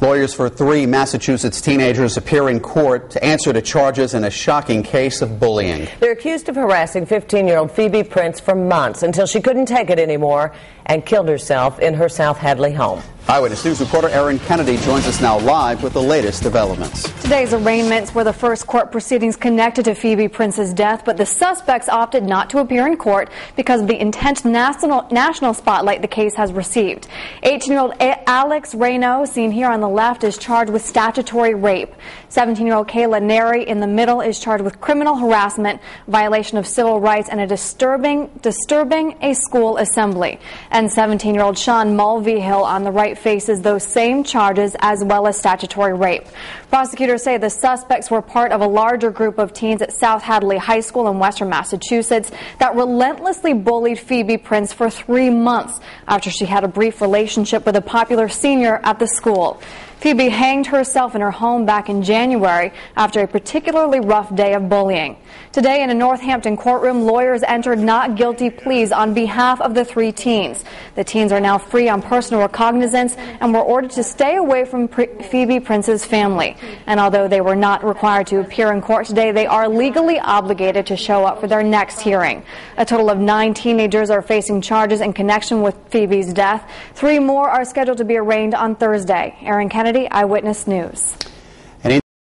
Lawyers for three Massachusetts teenagers appear in court to answer to charges in a shocking case of bullying. They're accused of harassing 15 year old Phoebe Prince for months until she couldn't take it anymore and killed herself in her South Hadley home. Eyewitness News reporter Erin Kennedy joins us now live with the latest developments. Today's arraignments were the first court proceedings connected to Phoebe Prince's death, but the suspects opted not to appear in court because of the intense national, national spotlight the case has received. 18-year-old Alex Renaud, seen here on the left, is charged with statutory rape. 17-year-old Kayla Narey in the middle is charged with criminal harassment, violation of civil rights, and a disturbing, disturbing a school assembly. And 17-year-old Sean Mulveyhill on the right faces those same charges as well as statutory rape. Prosecutors say the suspects were part of a larger group of teens at South Hadley High School in western Massachusetts that relentlessly bullied Phoebe Prince for three months after she had a brief relationship with a popular senior at the school. Phoebe hanged herself in her home back in January after a particularly rough day of bullying. Today in a Northampton courtroom, lawyers entered not guilty pleas on behalf of the three teens. The teens are now free on personal recognizance and were ordered to stay away from Phoebe Prince's family. And although they were not required to appear in court today, they are legally obligated to show up for their next hearing. A total of nine teenagers are facing charges in connection with Phoebe's death. Three more are scheduled to be arraigned on Thursday. Kennedy Kennedy, Eyewitness News.